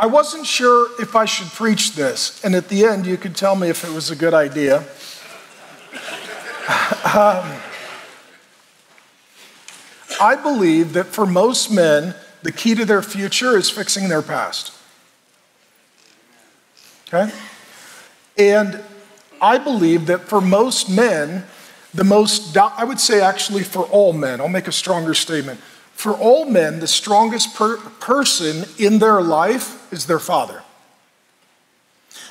I wasn't sure if I should preach this, and at the end, you could tell me if it was a good idea. um, I believe that for most men, the key to their future is fixing their past. Okay? And I believe that for most men, the most, I would say actually for all men, I'll make a stronger statement. For all men, the strongest per- person in their life is their father.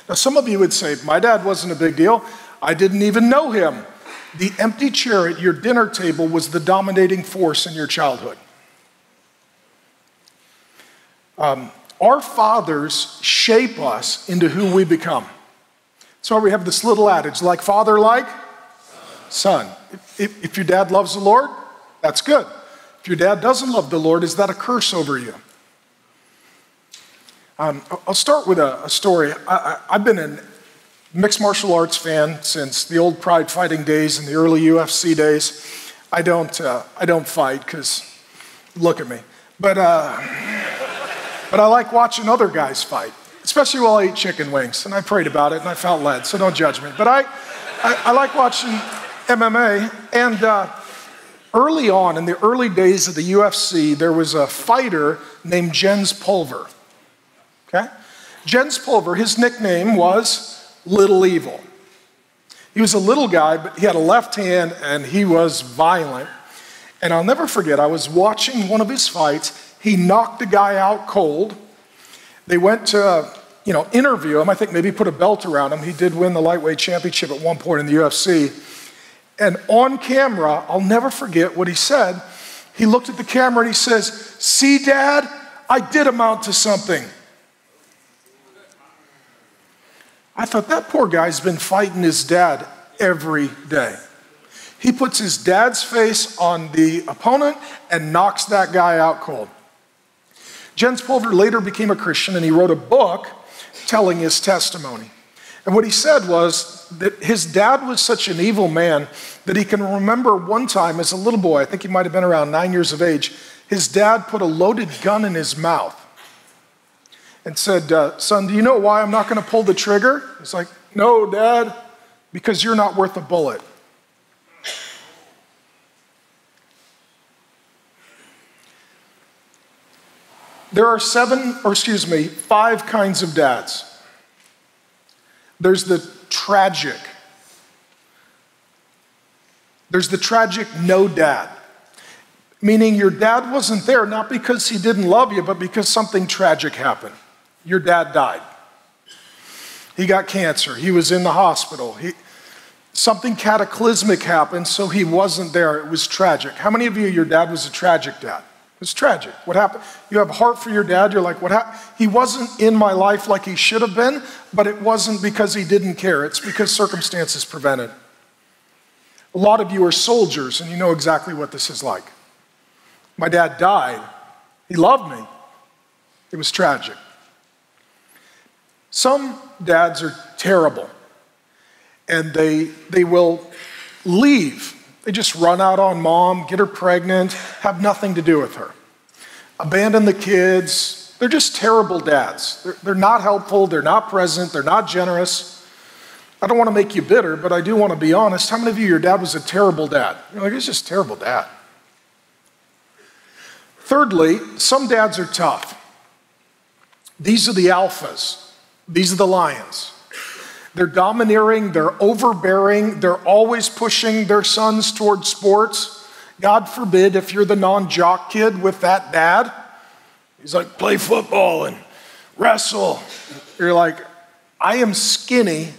Now, some of you would say, My dad wasn't a big deal. I didn't even know him. The empty chair at your dinner table was the dominating force in your childhood. Um, our fathers shape us into who we become. That's why we have this little adage like father, like son. If, if your dad loves the Lord, that's good. If your dad doesn't love the Lord, is that a curse over you? Um, I'll start with a, a story. I, have been a mixed martial arts fan since the old pride fighting days and the early UFC days. I don't, uh, I don't fight because look at me. But, uh, but I like watching other guys fight, especially while I eat chicken wings. And I prayed about it and I felt led, so don't judge me. But I, I, I like watching MMA. And uh, early on, in the early days of the UFC, there was a fighter named Jens Pulver. Okay? Jens Pulver, his nickname was Little Evil. He was a little guy, but he had a left hand and he was violent. And I'll never forget, I was watching one of his fights. He knocked a guy out cold. They went to, you know, interview him. I think maybe put a belt around him. He did win the lightweight championship at one point in the UFC. And on camera, I'll never forget what he said. He looked at the camera and he says, See, Dad, I did amount to something. I thought that poor guy's been fighting his dad every day. He puts his dad's face on the opponent and knocks that guy out cold. Jens Pulver later became a Christian and he wrote a book telling his testimony. And what he said was that his dad was such an evil man that he can remember one time as a little boy, I think he might have been around nine years of age, his dad put a loaded gun in his mouth and said, uh, Son, do you know why I'm not going to pull the trigger? He's like, No, Dad, because you're not worth a bullet. There are seven, or excuse me, five kinds of dads. There's the tragic. There's the tragic no dad, meaning your dad wasn't there not because he didn't love you, but because something tragic happened. Your dad died. He got cancer. He was in the hospital. He, something cataclysmic happened, so he wasn't there. It was tragic. How many of you, your dad was a tragic dad? It was tragic. What happened? You have a heart for your dad. You're like, what happened? He wasn't in my life like he should have been, but it wasn't because he didn't care. It's because circumstances prevented. A lot of you are soldiers, and you know exactly what this is like. My dad died. He loved me. It was tragic. Some dads are terrible, and they, they will leave they just run out on mom, get her pregnant, have nothing to do with her. Abandon the kids. They're just terrible dads. They're, they're not helpful, they're not present, they're not generous. I don't want to make you bitter, but I do want to be honest. How many of you, your dad was a terrible dad? You're like, he's just terrible dad. Thirdly, some dads are tough. These are the alphas, these are the lions. They're domineering, they're overbearing, they're always pushing their sons towards sports. God forbid if you're the non jock kid with that dad. He's like, play football and wrestle. You're like, I am skinny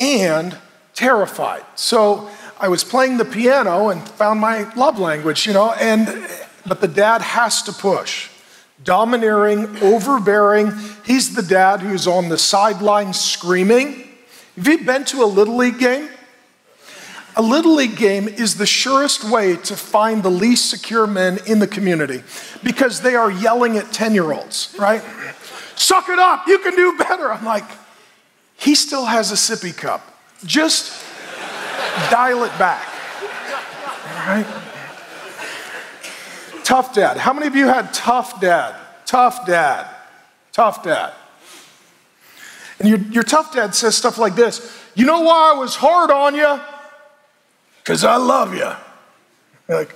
and terrified. So I was playing the piano and found my love language, you know, and but the dad has to push domineering, overbearing. He's the dad who's on the sideline screaming. Have you been to a Little League game? A Little League game is the surest way to find the least secure men in the community because they are yelling at 10 year olds, right? Suck it up, you can do better. I'm like, he still has a sippy cup. Just dial it back, all right? Tough dad. How many of you had tough dad? Tough dad. Tough dad. And your, your tough dad says stuff like this You know why I was hard on you? Because I love you. Like,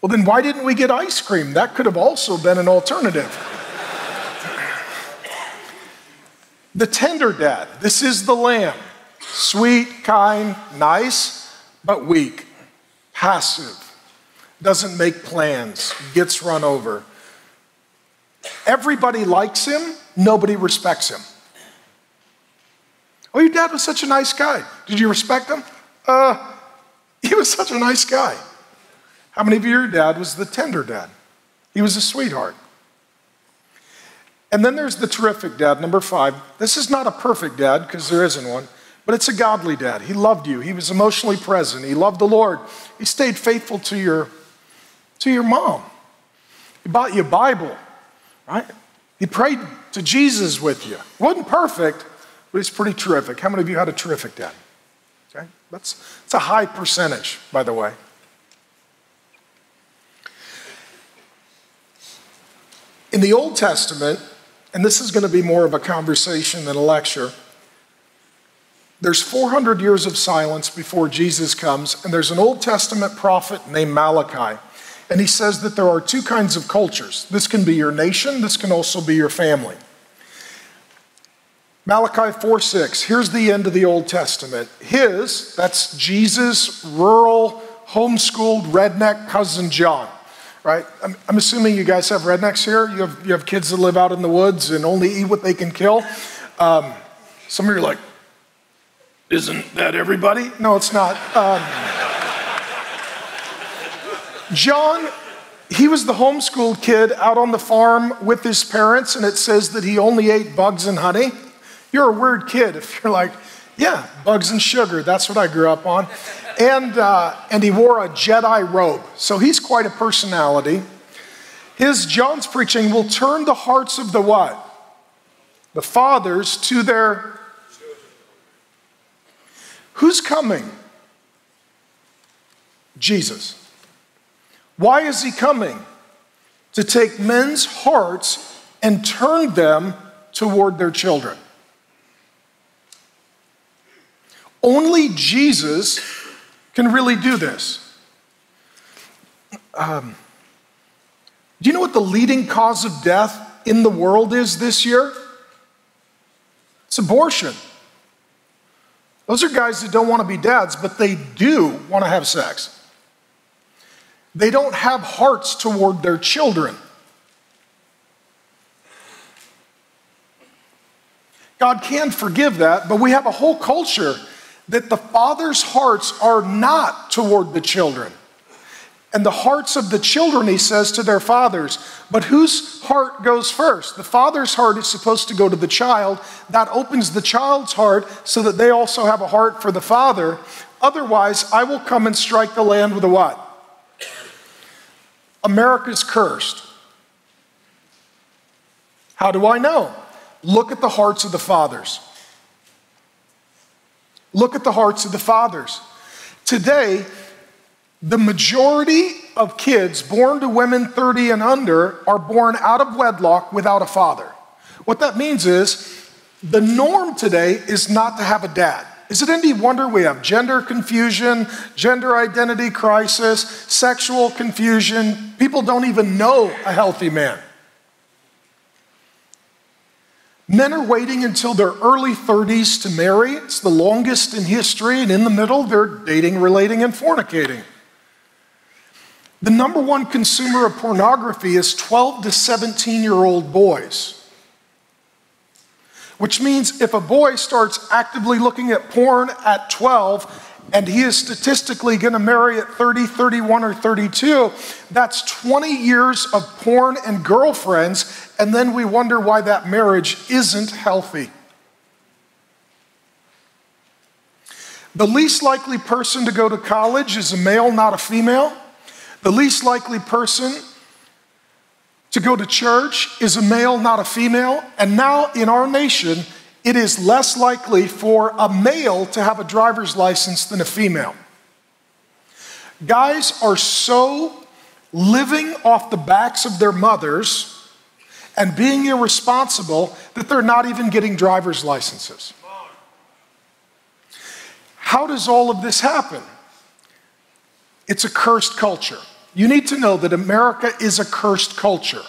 well, then why didn't we get ice cream? That could have also been an alternative. the tender dad, this is the lamb. Sweet, kind, nice, but weak, passive, doesn't make plans, gets run over. Everybody likes him, nobody respects him. Oh, your dad was such a nice guy. Did you respect him? Uh, he was such a nice guy. How many of you, your dad was the tender dad? He was a sweetheart. And then there's the terrific dad, number five. This is not a perfect dad because there isn't one, but it's a godly dad. He loved you. He was emotionally present. He loved the Lord. He stayed faithful to your, to your mom. He bought you a Bible, right? He prayed to Jesus with you. Wasn't perfect, but he's pretty terrific. How many of you had a terrific dad? Okay? That's, that's a high percentage, by the way. In the Old Testament, and this is going to be more of a conversation than a lecture, there's 400 years of silence before Jesus comes, and there's an Old Testament prophet named Malachi. And he says that there are two kinds of cultures. This can be your nation, this can also be your family. Malachi 4 6, here's the end of the Old Testament. His, that's Jesus' rural, homeschooled, redneck cousin John, right? I'm, I'm, assuming you guys have rednecks here. You have, you have kids that live out in the woods and only eat what they can kill. Um, some of you are like, isn't that everybody? No, it's not. Um, John he was the homeschooled kid out on the farm with his parents, and it says that he only ate bugs and honey. You're a weird kid if you're like, yeah, bugs and sugar. That's what I grew up on. And, uh, and he wore a Jedi robe. So he's quite a personality. His John's preaching will turn the hearts of the what? The fathers to their. Who's coming? Jesus. Why is he coming? To take men's hearts and turn them toward their children. Only Jesus can really do this. Um, do you know what the leading cause of death in the world is this year? It's abortion. Those are guys that don't want to be dads, but they do want to have sex. They don't have hearts toward their children. God can forgive that, but we have a whole culture that the father's hearts are not toward the children. And the hearts of the children, he says, to their fathers. But whose heart goes first? The father's heart is supposed to go to the child. That opens the child's heart so that they also have a heart for the father. Otherwise, I will come and strike the land with a what? America's cursed. How do I know? Look at the hearts of the fathers. Look at the hearts of the fathers. Today, the majority of kids born to women 30 and under are born out of wedlock without a father. What that means is the norm today is not to have a dad. Is it any wonder we have gender confusion, gender identity crisis, sexual confusion? People don't even know a healthy man. Men are waiting until their early 30s to marry. It's the longest in history, and in the middle, they're dating, relating, and fornicating. The number one consumer of pornography is 12 to 17 year old boys. Which means if a boy starts actively looking at porn at 12 and he is statistically going to marry at 30, 31, or 32, that's 20 years of porn and girlfriends, and then we wonder why that marriage isn't healthy. The least likely person to go to college is a male, not a female. The least likely person to go to church is a male, not a female. And now in our nation, it is less likely for a male to have a driver's license than a female. Guys are so living off the backs of their mothers and being irresponsible that they're not even getting driver's licenses. How does all of this happen? It's a cursed culture. You need to know that America is a cursed culture.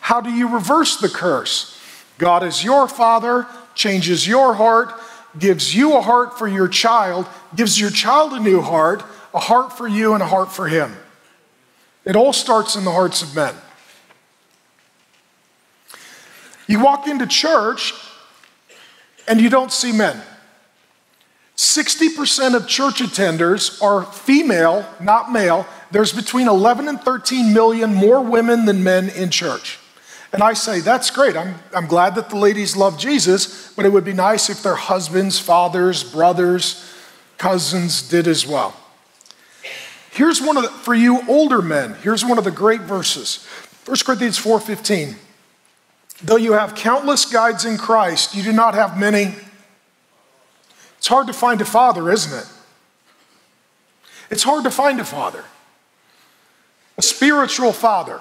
How do you reverse the curse? God is your father, changes your heart, gives you a heart for your child, gives your child a new heart, a heart for you and a heart for him. It all starts in the hearts of men. You walk into church and you don't see men. 60% of church attenders are female, not male. There's between 11 and 13 million more women than men in church. And I say, that's great. I'm, I'm glad that the ladies love Jesus, but it would be nice if their husbands, fathers, brothers, cousins did as well. Here's one of the, for you older men, here's one of the great verses. 1 Corinthians 4:15. Though you have countless guides in Christ, you do not have many. It's hard to find a father, isn't it? It's hard to find a father. A spiritual father.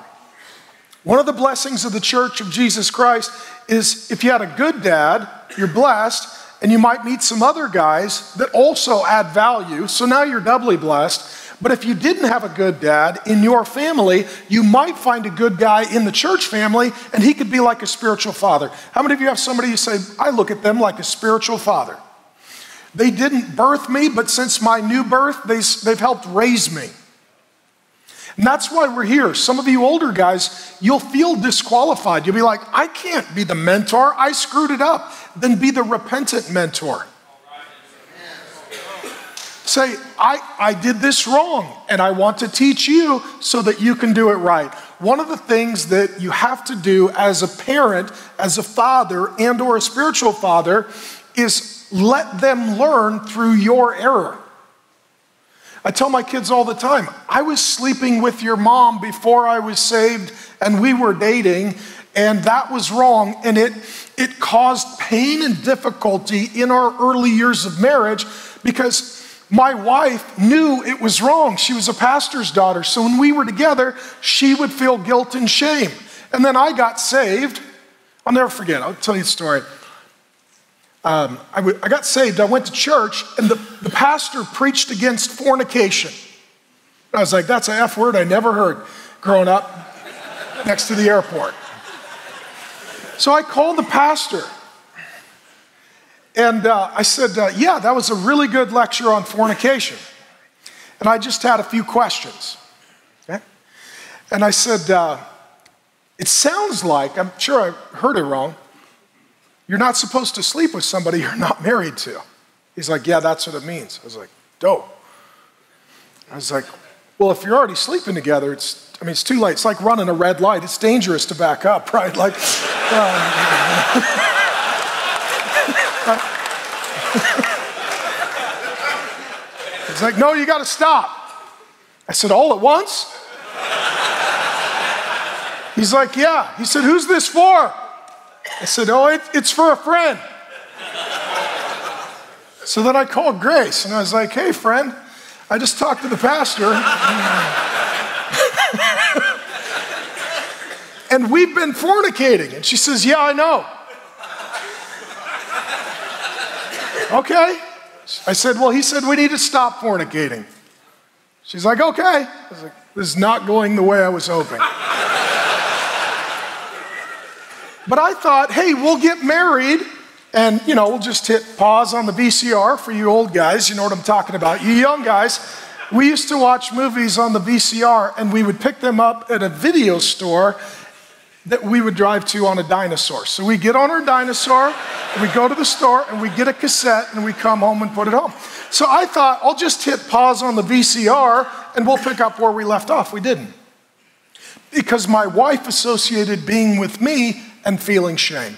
One of the blessings of the church of Jesus Christ is if you had a good dad, you're blessed, and you might meet some other guys that also add value. So now you're doubly blessed. But if you didn't have a good dad in your family, you might find a good guy in the church family, and he could be like a spiritual father. How many of you have somebody you say, I look at them like a spiritual father? They didn't birth me, but since my new birth, they've helped raise me. And that's why we're here. Some of you older guys, you'll feel disqualified. You'll be like, I can't be the mentor. I screwed it up. Then be the repentant mentor. Say, I, I did this wrong, and I want to teach you so that you can do it right. One of the things that you have to do as a parent, as a father, and or a spiritual father is let them learn through your error. I tell my kids all the time I was sleeping with your mom before I was saved and we were dating, and that was wrong. And it, it caused pain and difficulty in our early years of marriage because my wife knew it was wrong. She was a pastor's daughter. So when we were together, she would feel guilt and shame. And then I got saved. I'll never forget, I'll tell you the story um, I, w- I got saved. I went to church, and the, the pastor preached against fornication. I was like, that's an F word I never heard growing up next to the airport. So I called the pastor and uh, I said, uh, Yeah, that was a really good lecture on fornication. And I just had a few questions. Okay? And I said, uh, It sounds like, I'm sure I heard it wrong, you're not supposed to sleep with somebody you're not married to. He's like, Yeah, that's what it means. I was like, Dope. I was like, Well, if you're already sleeping together, it's, I mean, it's too late. It's like running a red light. It's dangerous to back up, right? Like, um, He's like, No, you got to stop. I said, All at once? He's like, Yeah. He said, Who's this for? I said, Oh, it, it's for a friend. So then I called Grace and I was like, Hey, friend, I just talked to the pastor. and we've been fornicating. And she says, Yeah, I know. okay. I said, Well, he said we need to stop fornicating. She's like, Okay. I was like, This is not going the way I was hoping. But I thought, hey, we'll get married and, you know, we'll just hit pause on the VCR for you old guys. You know what I'm talking about. You young guys, we used to watch movies on the VCR and we would pick them up at a video store that we would drive to on a dinosaur. So we get on our dinosaur, we go to the store and we get a cassette and we come home and put it home. So I thought, I'll just hit pause on the VCR and we'll pick up where we left off. We didn't. Because my wife associated being with me and feeling shame.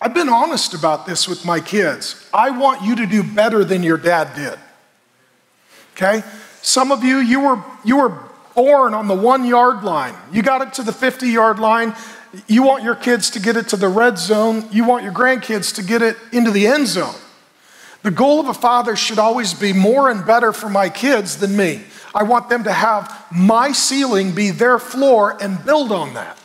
I've been honest about this with my kids. I want you to do better than your dad did. Okay? Some of you, you were, you were born on the one yard line. You got it to the 50 yard line. You want your kids to get it to the red zone. You want your grandkids to get it into the end zone. The goal of a father should always be more and better for my kids than me. I want them to have my ceiling be their floor and build on that.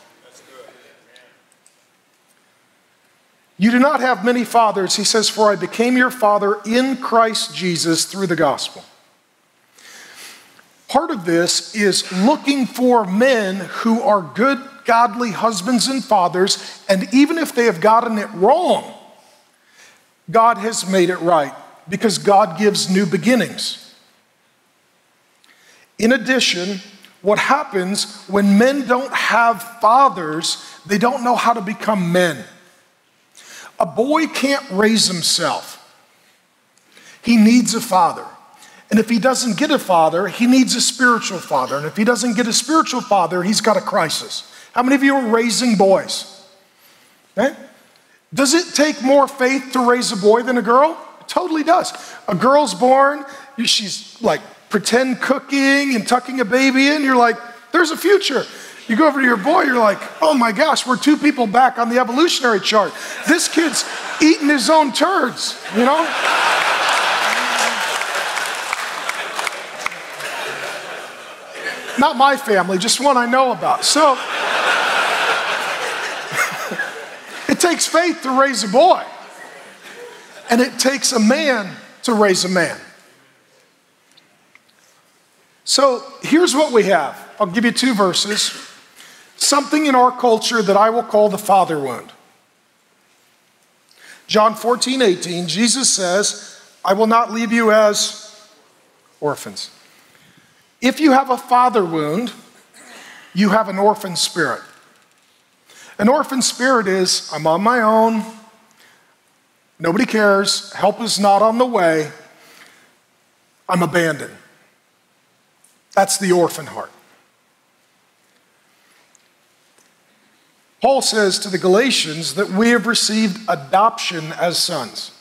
You do not have many fathers, he says, for I became your father in Christ Jesus through the gospel. Part of this is looking for men who are good, godly husbands and fathers, and even if they have gotten it wrong, God has made it right because God gives new beginnings. In addition, what happens when men don't have fathers, they don't know how to become men. A boy can't raise himself, he needs a father. And if he doesn't get a father, he needs a spiritual father. And if he doesn't get a spiritual father, he's got a crisis. How many of you are raising boys? Okay? Does it take more faith to raise a boy than a girl? It totally does. A girl's born, she's like pretend cooking and tucking a baby in. You're like, there's a future. You go over to your boy, you're like, oh my gosh, we're two people back on the evolutionary chart. This kid's eating his own turds, you know? Not my family, just one I know about. So, it takes faith to raise a boy, and it takes a man to raise a man. So, here's what we have. I'll give you two verses. Something in our culture that I will call the father wound. John 14, 18, Jesus says, I will not leave you as orphans. If you have a father wound, you have an orphan spirit. An orphan spirit is I'm on my own, nobody cares, help is not on the way, I'm abandoned. That's the orphan heart. Paul says to the Galatians that we have received adoption as sons.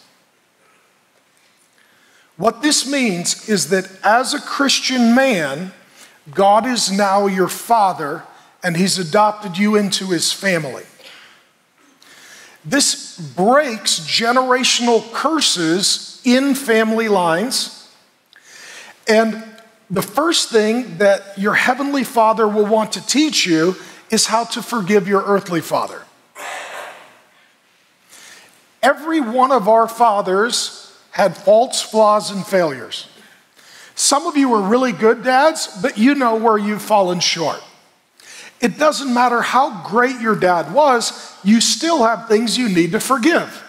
What this means is that as a Christian man, God is now your father and he's adopted you into his family. This breaks generational curses in family lines. And the first thing that your heavenly father will want to teach you is how to forgive your earthly father. Every one of our fathers had faults, flaws, and failures. Some of you are really good dads, but you know where you've fallen short. It doesn't matter how great your dad was, you still have things you need to forgive.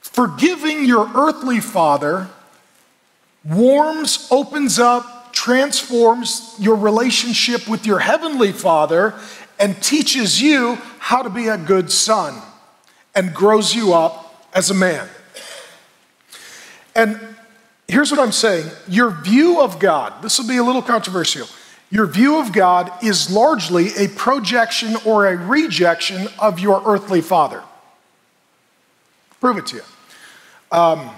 Forgiving your earthly father warms, opens up, transforms your relationship with your heavenly father, and teaches you how to be a good son and grows you up as a man. And here's what I'm saying your view of God, this will be a little controversial. Your view of God is largely a projection or a rejection of your earthly father. Prove it to you. Um,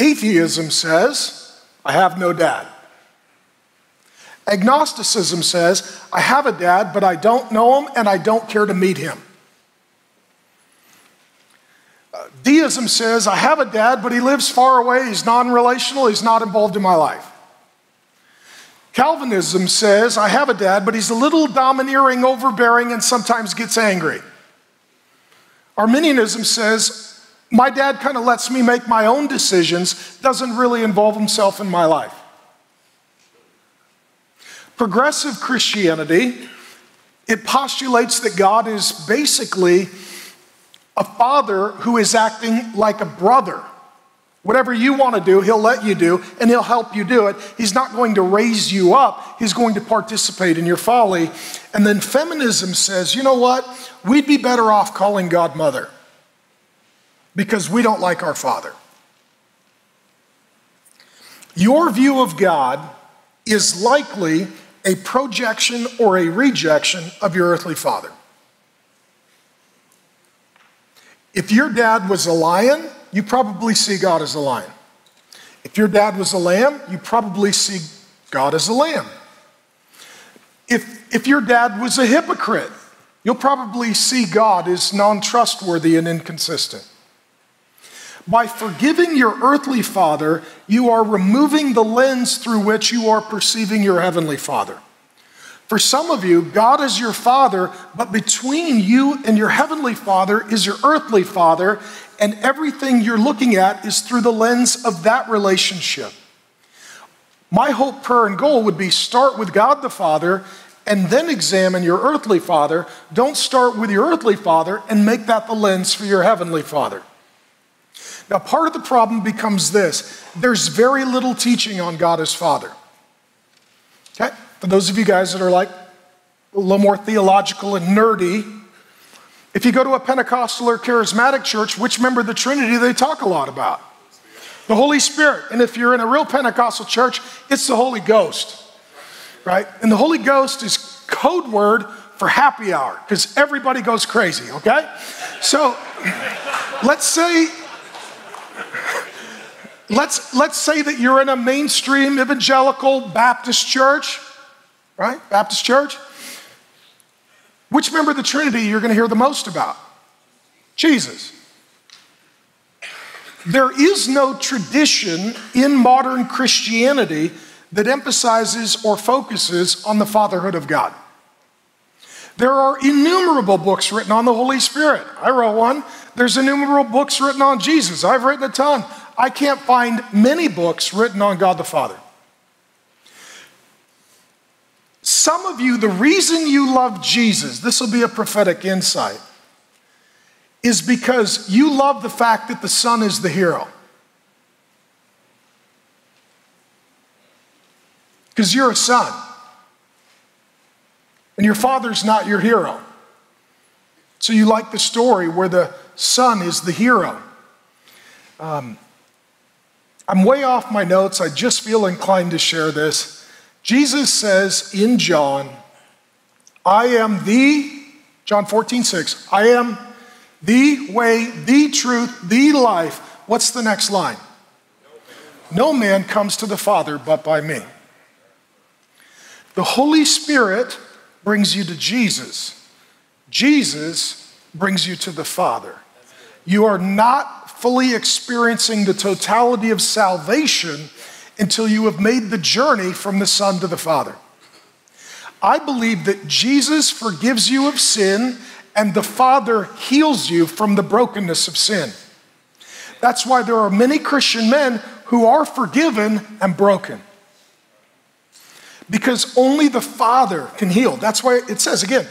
atheism says, I have no dad. Agnosticism says, I have a dad, but I don't know him and I don't care to meet him. Uh, deism says, I have a dad, but he lives far away, he's non relational, he's not involved in my life. Calvinism says, I have a dad, but he's a little domineering, overbearing, and sometimes gets angry. Arminianism says, my dad kind of lets me make my own decisions, doesn't really involve himself in my life. Progressive Christianity, it postulates that God is basically a father who is acting like a brother. Whatever you want to do, he'll let you do and he'll help you do it. He's not going to raise you up, he's going to participate in your folly. And then feminism says, you know what? We'd be better off calling God mother because we don't like our father. Your view of God is likely a projection or a rejection of your earthly father. If your dad was a lion, you probably see God as a lion. If your dad was a lamb, you probably see God as a lamb. If, if your dad was a hypocrite, you'll probably see God as non trustworthy and inconsistent. By forgiving your earthly father, you are removing the lens through which you are perceiving your heavenly father. For some of you, God is your father, but between you and your heavenly father is your earthly father, and everything you're looking at is through the lens of that relationship. My hope, prayer, and goal would be start with God the Father and then examine your earthly father. Don't start with your earthly father and make that the lens for your heavenly father. Now, part of the problem becomes this there's very little teaching on God as Father. Okay? For those of you guys that are like a little more theological and nerdy, if you go to a Pentecostal or charismatic church, which member of the Trinity they talk a lot about? The Holy Spirit. And if you're in a real Pentecostal church, it's the Holy Ghost, right? And the Holy Ghost is code word for happy hour because everybody goes crazy, okay? So let's say let's let's say that you're in a mainstream evangelical Baptist church, right? Baptist church. Which member of the Trinity you're going to hear the most about? Jesus. There is no tradition in modern Christianity that emphasizes or focuses on the fatherhood of God. There are innumerable books written on the Holy Spirit. I wrote one. There's innumerable books written on Jesus. I've written a ton. I can't find many books written on God the Father. Some of you, the reason you love Jesus, this will be a prophetic insight, is because you love the fact that the Son is the hero. Because you're a son. And your father's not your hero. So you like the story where the son is the hero. Um, I'm way off my notes. I just feel inclined to share this. Jesus says in John, I am the, John 14, 6, I am the way, the truth, the life. What's the next line? No man comes to the Father but by me. The Holy Spirit brings you to Jesus. Jesus brings you to the Father. You are not fully experiencing the totality of salvation until you have made the journey from the Son to the Father. I believe that Jesus forgives you of sin and the Father heals you from the brokenness of sin. That's why there are many Christian men who are forgiven and broken. Because only the Father can heal. That's why it says again,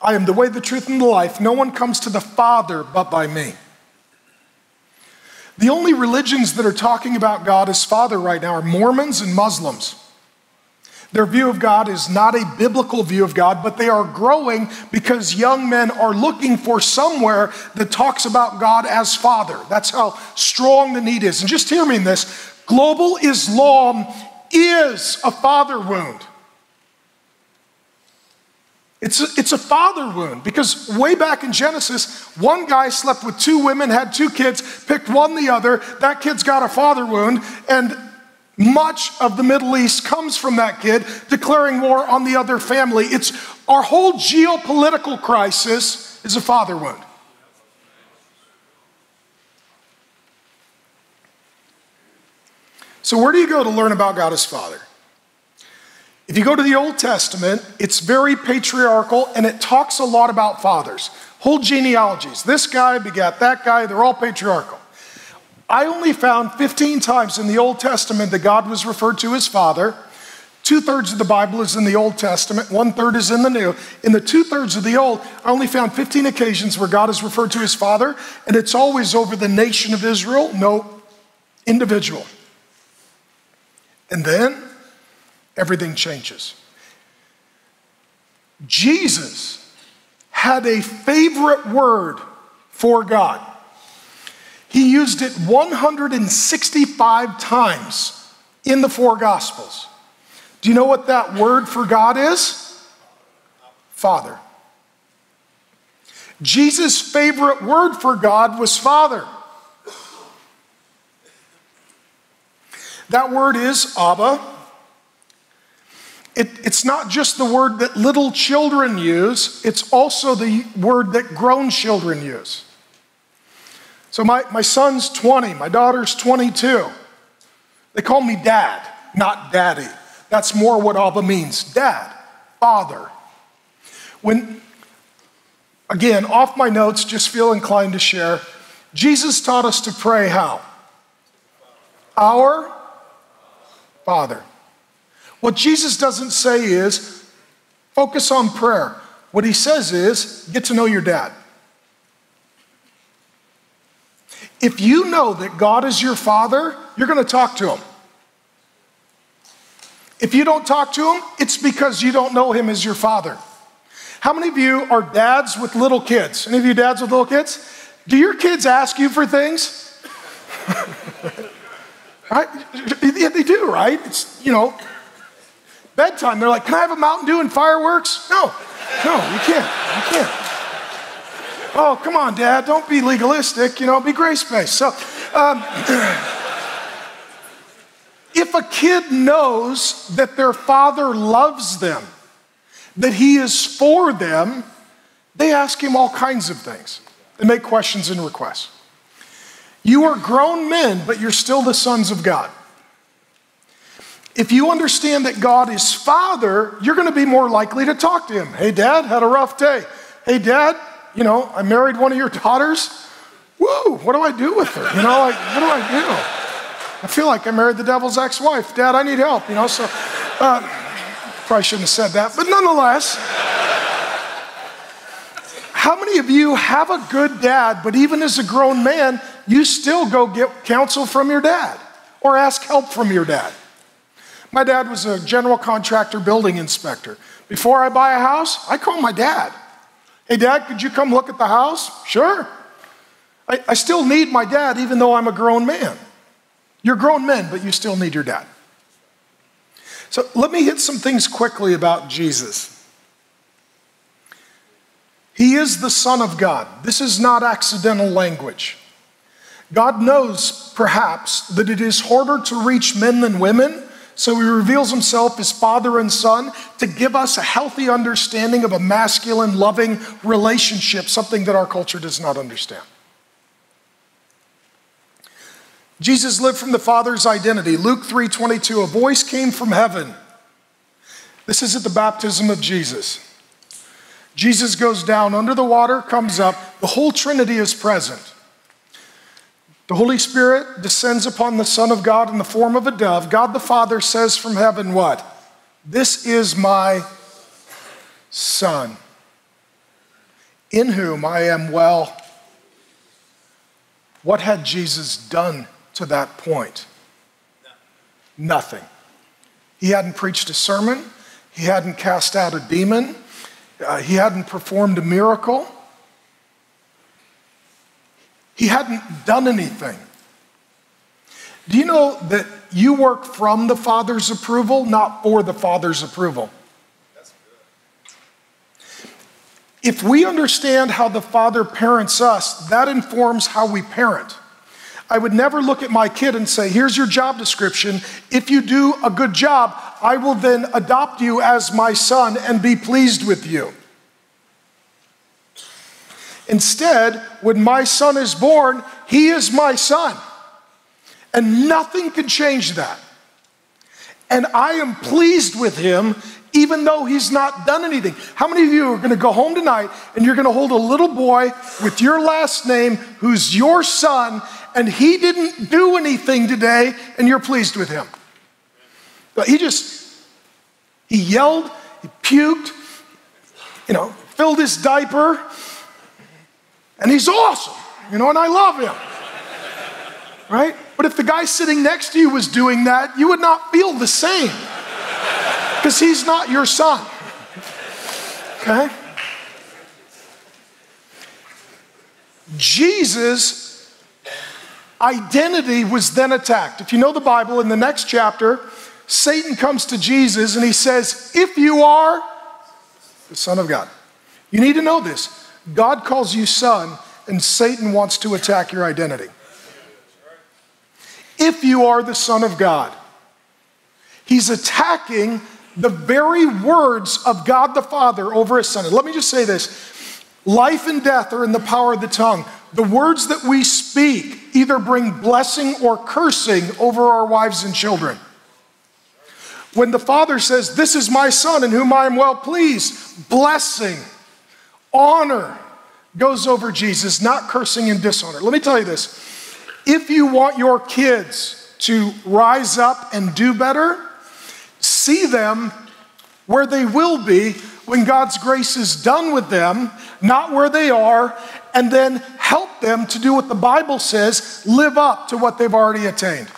I am the way, the truth, and the life. No one comes to the Father but by me. The only religions that are talking about God as Father right now are Mormons and Muslims. Their view of God is not a biblical view of God, but they are growing because young men are looking for somewhere that talks about God as Father. That's how strong the need is. And just hear me in this global Islam is a father wound. It's a, it's a father wound because way back in Genesis, one guy slept with two women, had two kids, picked one the other. That kid's got a father wound, and much of the Middle East comes from that kid declaring war on the other family. It's our whole geopolitical crisis is a father wound. So, where do you go to learn about God as Father? If you go to the Old Testament, it's very patriarchal and it talks a lot about fathers. Whole genealogies. This guy begat that guy, they're all patriarchal. I only found 15 times in the Old Testament that God was referred to as Father. Two thirds of the Bible is in the Old Testament, one third is in the New. In the two thirds of the Old, I only found 15 occasions where God is referred to as Father, and it's always over the nation of Israel, no individual. And then everything changes. Jesus had a favorite word for God. He used it 165 times in the four Gospels. Do you know what that word for God is? Father. Jesus' favorite word for God was Father. That word is Abba. It, it's not just the word that little children use, it's also the word that grown children use. So my, my son's 20, my daughter's 22. They call me dad, not daddy. That's more what Abba means dad, father. When, again, off my notes, just feel inclined to share. Jesus taught us to pray how? Our Father. What Jesus doesn't say is focus on prayer. What he says is get to know your dad. If you know that God is your father, you're going to talk to him. If you don't talk to him, it's because you don't know him as your father. How many of you are dads with little kids? Any of you dads with little kids? Do your kids ask you for things? right? Yeah, they do, right? It's, you know, bedtime. They're like, Can I have a Mountain Dew and fireworks? No, no, you can't. You can't. Oh, come on, Dad, don't be legalistic, you know, be grace based. So, um, if a kid knows that their father loves them, that he is for them, they ask him all kinds of things. They make questions and requests. You are grown men, but you're still the sons of God. If you understand that God is Father, you're going to be more likely to talk to Him. Hey, Dad, had a rough day. Hey, Dad, you know, I married one of your daughters. Woo, what do I do with her? You know, like, what do I do? I feel like I married the devil's ex wife. Dad, I need help, you know, so uh, probably shouldn't have said that, but nonetheless. How many of you have a good dad, but even as a grown man, you still go get counsel from your dad or ask help from your dad? My dad was a general contractor building inspector. Before I buy a house, I call my dad. Hey, dad, could you come look at the house? Sure. I, I still need my dad, even though I'm a grown man. You're grown men, but you still need your dad. So let me hit some things quickly about Jesus. He is the Son of God. This is not accidental language. God knows, perhaps, that it is harder to reach men than women, so he reveals himself as Father and Son to give us a healthy understanding of a masculine, loving relationship, something that our culture does not understand. Jesus lived from the Father's identity. Luke 3:22, a voice came from heaven. This is at the baptism of Jesus. Jesus goes down under the water, comes up. The whole Trinity is present. The Holy Spirit descends upon the Son of God in the form of a dove. God the Father says from heaven, What? This is my Son, in whom I am well. What had Jesus done to that point? Nothing. He hadn't preached a sermon, he hadn't cast out a demon, uh, he hadn't performed a miracle. He hadn't done anything. Do you know that you work from the Father's approval, not for the Father's approval? If we understand how the Father parents us, that informs how we parent. I would never look at my kid and say, Here's your job description. If you do a good job, I will then adopt you as my son and be pleased with you. Instead, when my son is born, he is my son. And nothing can change that. And I am pleased with him even though he's not done anything. How many of you are going to go home tonight and you're going to hold a little boy with your last name who's your son and he didn't do anything today and you're pleased with him? But he just, he yelled, he puked, you know, filled his diaper, and he's awesome, you know, and I love him. Right? But if the guy sitting next to you was doing that, you would not feel the same because he's not your son. Okay? Jesus' identity was then attacked. If you know the Bible, in the next chapter, Satan comes to Jesus and he says, If you are the Son of God, you need to know this. God calls you son, and Satan wants to attack your identity. If you are the Son of God, he's attacking the very words of God the Father over his Son. And let me just say this life and death are in the power of the tongue. the words that we speak either bring blessing or cursing over our wives and children. When the Father says, This is my Son in whom I am well pleased, blessing, honor goes over Jesus, not cursing and dishonor. Let me tell you this if you want your kids to rise up and do better, see them where they will be when God's grace is done with them, not where they are, and then help them to do what the Bible says live up to what they've already attained.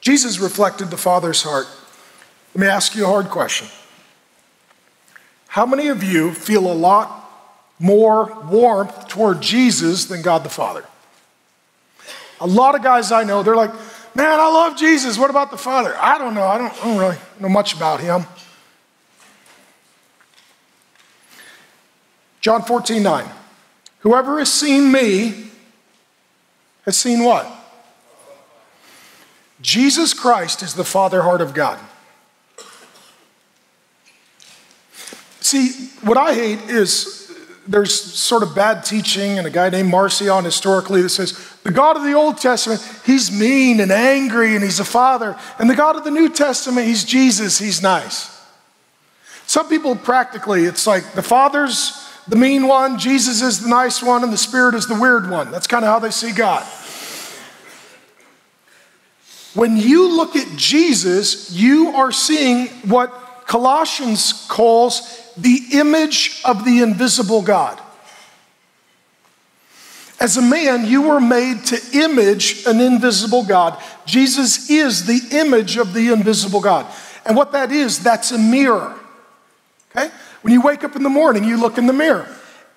Jesus reflected the Father's heart. Let me ask you a hard question. How many of you feel a lot more warmth toward Jesus than God the Father? A lot of guys I know, they're like, man, I love Jesus. What about the Father? I don't know. I don't, I don't really know much about him. John 14, 9. Whoever has seen me has seen what? Jesus Christ is the Father heart of God. See, what I hate is there's sort of bad teaching and a guy named Marcion historically that says the God of the Old Testament, he's mean and angry and he's a father. And the God of the New Testament, he's Jesus, he's nice. Some people practically, it's like the Father's the mean one, Jesus is the nice one, and the Spirit is the weird one. That's kind of how they see God. When you look at Jesus, you are seeing what Colossians calls the image of the invisible God. As a man, you were made to image an invisible God. Jesus is the image of the invisible God. And what that is, that's a mirror. Okay? When you wake up in the morning, you look in the mirror,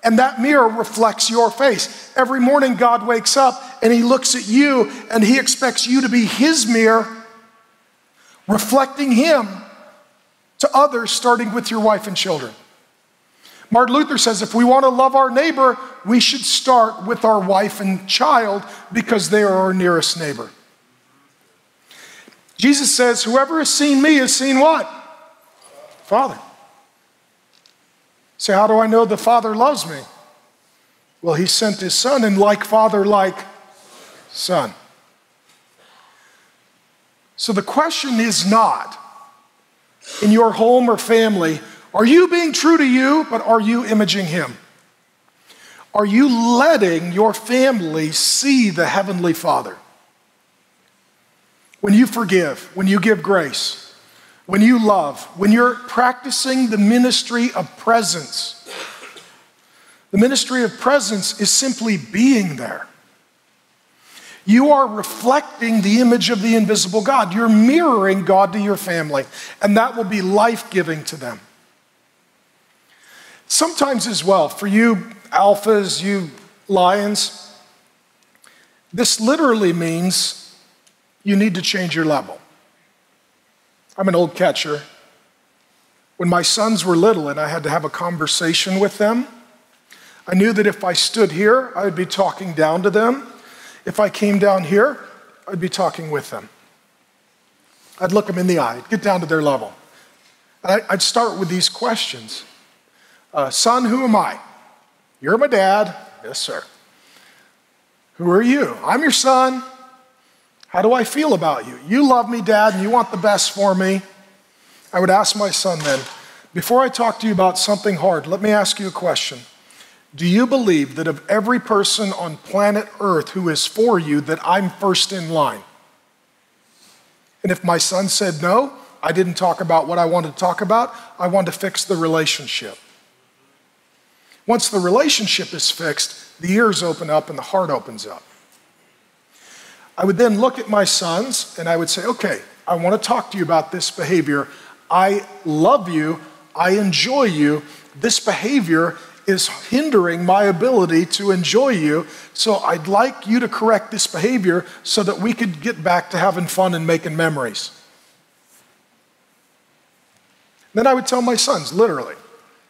and that mirror reflects your face. Every morning, God wakes up and He looks at you, and He expects you to be His mirror, reflecting Him to others, starting with your wife and children. Martin Luther says if we want to love our neighbor, we should start with our wife and child because they are our nearest neighbor. Jesus says, Whoever has seen me has seen what? Father. Say, so how do I know the Father loves me? Well, he sent his son, and like Father, like Son. So the question is not in your home or family, are you being true to you, but are you imaging Him? Are you letting your family see the Heavenly Father? When you forgive, when you give grace, when you love, when you're practicing the ministry of presence, the ministry of presence is simply being there. You are reflecting the image of the invisible God. You're mirroring God to your family, and that will be life giving to them. Sometimes, as well, for you alphas, you lions, this literally means you need to change your level. I'm an old catcher. When my sons were little and I had to have a conversation with them, I knew that if I stood here, I would be talking down to them if I came down here, I'd be talking with them. I'd look them in the eye, get down to their level. And I'd start with these questions uh, Son, who am I? You're my dad. Yes, sir. Who are you? I'm your son. How do I feel about you? You love me, dad, and you want the best for me. I would ask my son then, before I talk to you about something hard, let me ask you a question. Do you believe that of every person on planet Earth who is for you, that I'm first in line? And if my son said no, I didn't talk about what I wanted to talk about, I wanted to fix the relationship. Once the relationship is fixed, the ears open up and the heart opens up. I would then look at my sons and I would say, okay, I want to talk to you about this behavior. I love you. I enjoy you. This behavior is hindering my ability to enjoy you. So I'd like you to correct this behavior so that we could get back to having fun and making memories. Then I would tell my sons, literally,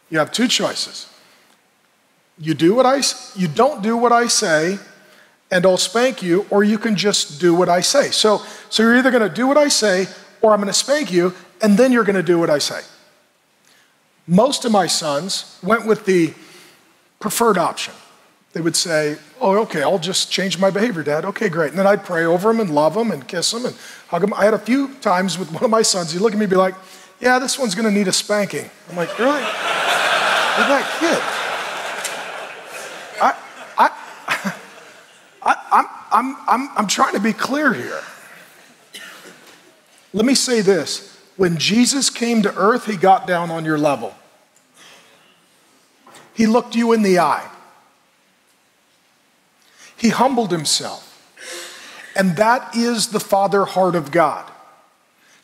you have two choices. You do what I you don't do what I say and I'll spank you or you can just do what I say. So so you're either going to do what I say or I'm going to spank you and then you're going to do what I say. Most of my sons went with the preferred option. They would say, Oh, okay, I'll just change my behavior, Dad. Okay, great. And then I'd pray over them and love them and kiss them and hug them. I had a few times with one of my sons, he'd look at me and be like, Yeah, this one's gonna need a spanking. I'm like, Really? With that kid. I'm, I'm, I'm trying to be clear here. Let me say this when Jesus came to earth, he got down on your level. He looked you in the eye. He humbled himself. And that is the Father heart of God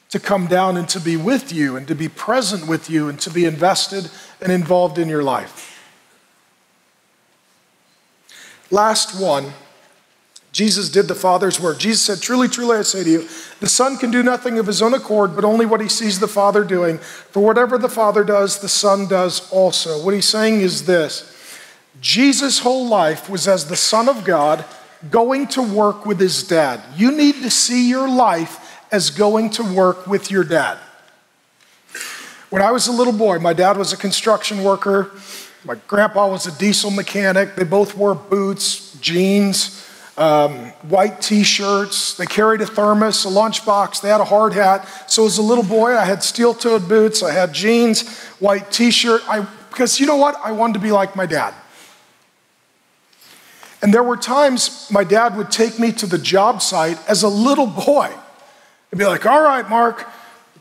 to come down and to be with you and to be present with you and to be invested and involved in your life. Last one Jesus did the Father's work. Jesus said, Truly, truly, I say to you, the Son can do nothing of his own accord, but only what he sees the Father doing. For whatever the Father does, the Son does also. What he's saying is this Jesus' whole life was as the Son of God going to work with his dad. You need to see your life as going to work with your dad. When I was a little boy, my dad was a construction worker. My grandpa was a diesel mechanic. They both wore boots, jeans, um, white t shirts. They carried a thermos, a lunchbox. They had a hard hat. So, as a little boy, I had steel toed boots, I had jeans, white t shirt. I Because you know what? I wanted to be like my dad. And there were times my dad would take me to the job site as a little boy. He'd be like, All right, Mark.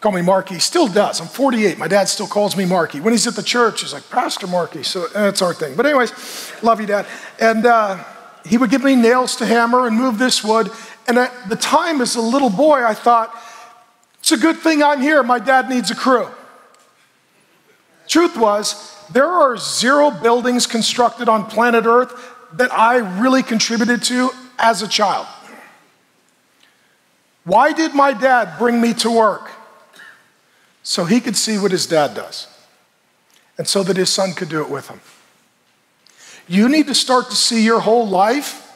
Call me Marky. Still does. I'm 48. My dad still calls me Marky. When he's at the church, he's like, Pastor Marky. So that's our thing. But, anyways, love you, Dad. And, uh, he would give me nails to hammer and move this wood. And at the time, as a little boy, I thought, it's a good thing I'm here. My dad needs a crew. Truth was, there are zero buildings constructed on planet Earth that I really contributed to as a child. Why did my dad bring me to work? So he could see what his dad does, and so that his son could do it with him. You need to start to see your whole life.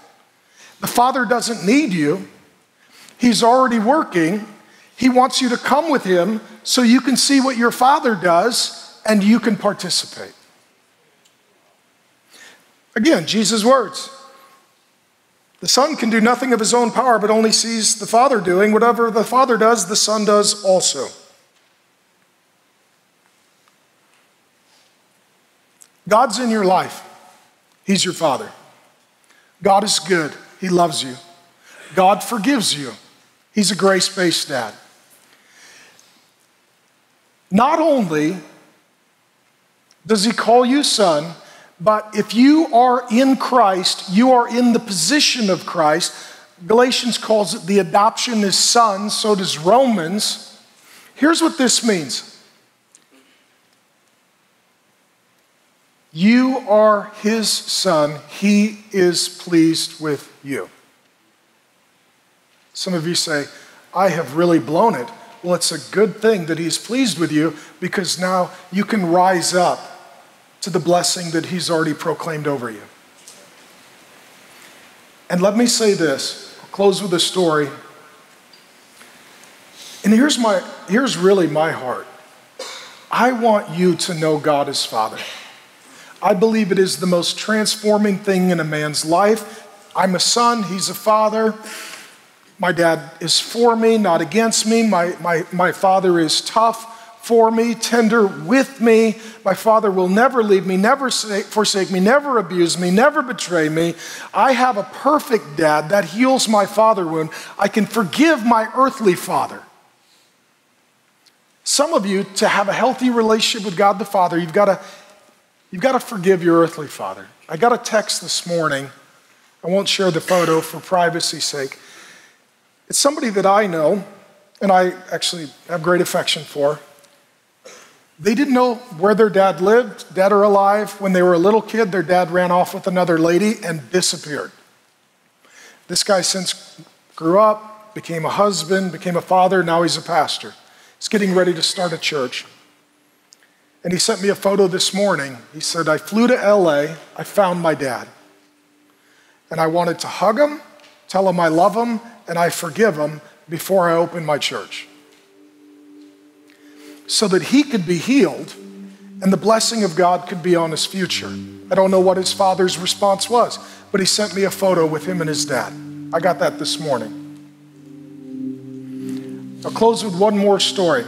The Father doesn't need you, He's already working. He wants you to come with Him so you can see what your Father does and you can participate. Again, Jesus' words. The Son can do nothing of his own power, but only sees the Father doing. Whatever the Father does, the Son does also. God's in your life. He's your father. God is good. He loves you. God forgives you. He's a grace based dad. Not only does he call you son, but if you are in Christ, you are in the position of Christ. Galatians calls it the adoption as sons, so does Romans. Here's what this means You are his son. He is pleased with you. Some of you say, I have really blown it. Well, it's a good thing that he's pleased with you because now you can rise up to the blessing that he's already proclaimed over you. And let me say this I'll close with a story. And here's, my, here's really my heart I want you to know God as Father. I believe it is the most transforming thing in a man's life. I'm a son, he's a father. My dad is for me, not against me. My, my, my father is tough for me, tender with me. My father will never leave me, never forsake me, never abuse me, never betray me. I have a perfect dad that heals my father wound. I can forgive my earthly father. Some of you, to have a healthy relationship with God the Father, you've got to You've got to forgive your earthly father. I got a text this morning. I won't share the photo for privacy's sake. It's somebody that I know and I actually have great affection for. They didn't know where their dad lived, dead or alive. When they were a little kid, their dad ran off with another lady and disappeared. This guy since grew up, became a husband, became a father, now he's a pastor. He's getting ready to start a church. And he sent me a photo this morning. He said, I flew to LA, I found my dad. And I wanted to hug him, tell him I love him, and I forgive him before I open my church. So that he could be healed and the blessing of God could be on his future. I don't know what his father's response was, but he sent me a photo with him and his dad. I got that this morning. I'll close with one more story.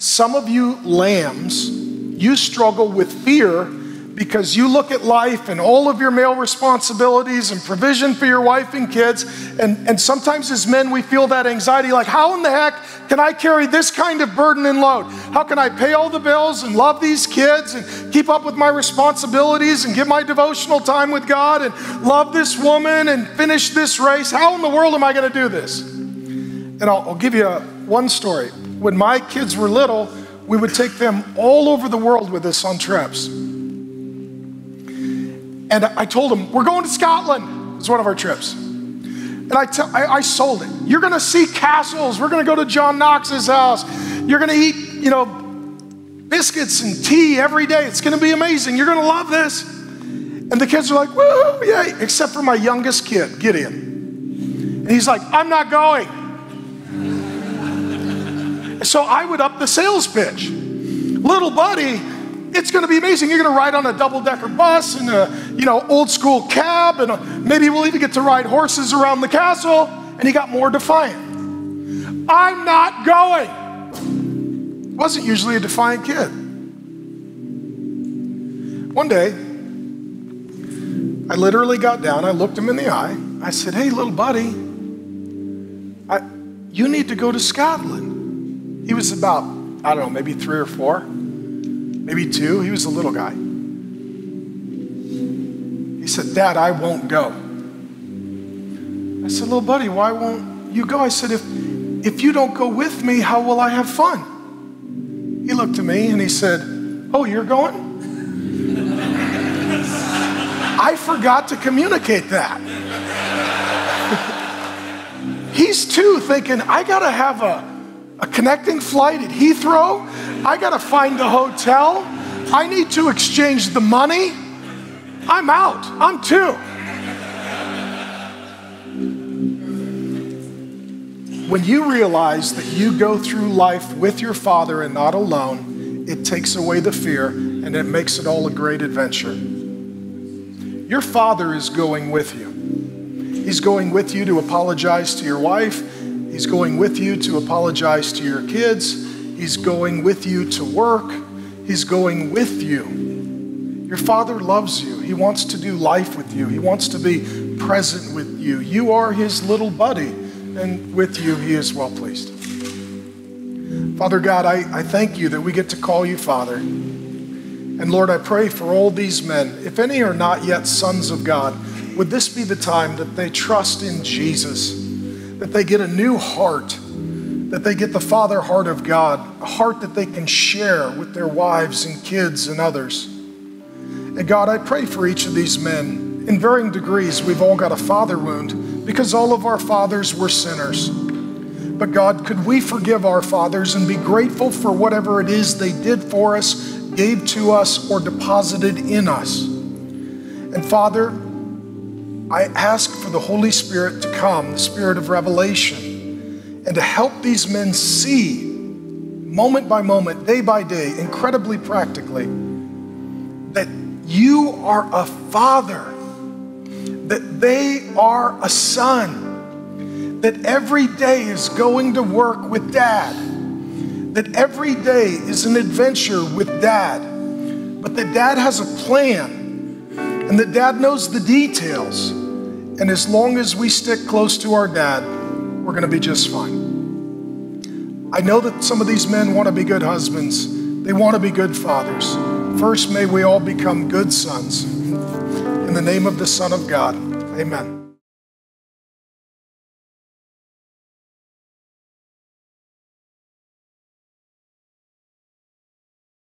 Some of you lambs, you struggle with fear because you look at life and all of your male responsibilities and provision for your wife and kids. And, and sometimes as men, we feel that anxiety like, how in the heck can I carry this kind of burden and load? How can I pay all the bills and love these kids and keep up with my responsibilities and give my devotional time with God and love this woman and finish this race? How in the world am I going to do this? And I'll, I'll give you a, one story. When my kids were little, we would take them all over the world with us on trips. And I told them, we're going to Scotland. It's one of our trips. And I, t- I, I sold it. You're going to see castles. We're going to go to John Knox's house. You're going to eat, you know, biscuits and tea every day. It's going to be amazing. You're going to love this. And the kids are like, woo, yay, except for my youngest kid, Gideon. And he's like, I'm not going. So I would up the sales pitch. Little buddy it's going to be amazing. You're going to ride on a double decker bus and a you know old school cab, and a, maybe we'll even get to ride horses around the castle. And he got more defiant. I'm not going. Wasn't usually a defiant kid. One day, I literally got down. I looked him in the eye. I said, "Hey, little buddy, I, you need to go to Scotland." He was about I don't know, maybe three or four maybe two. He was a little guy. He said, Dad, I won't go. I said, Little buddy, why won't you go? I said, If, if you don't go with me, how will I have fun? He looked at me and he said, Oh, you're going? I forgot to communicate that. He's two thinking, I gotta have a, a connecting flight at Heathrow I got to find a hotel. I need to exchange the money. I'm out. I'm two. When you realize that you go through life with your father and not alone, it takes away the fear and it makes it all a great adventure. Your father is going with you. He's going with you to apologize to your wife. He's going with you to apologize to your kids. He's going with you to work. He's going with you. Your Father loves you. He wants to do life with you. He wants to be present with you. You are His little buddy, and with you, He is well pleased. Father God, I, I thank you that we get to call you Father. And Lord, I pray for all these men. If any are not yet sons of God, would this be the time that they trust in Jesus, that they get a new heart? that they get the father heart of God, a heart that they can share with their wives and kids and others. And God, I pray for each of these men. In varying degrees, we've all got a father wound because all of our fathers were sinners. But God, could we forgive our fathers and be grateful for whatever it is they did for us, gave to us, or deposited in us? And Father, I ask for the Holy Spirit to come, the Spirit of revelation and to help these men see moment by moment, day by day, incredibly practically, that you are a father, that they are a son, that every day is going to work with dad, that every day is an adventure with dad, but that dad has a plan and that dad knows the details. And as long as we stick close to our dad, we're going to be just fine. I know that some of these men want to be good husbands, they want to be good fathers. First, may we all become good sons. In the name of the Son of God, amen.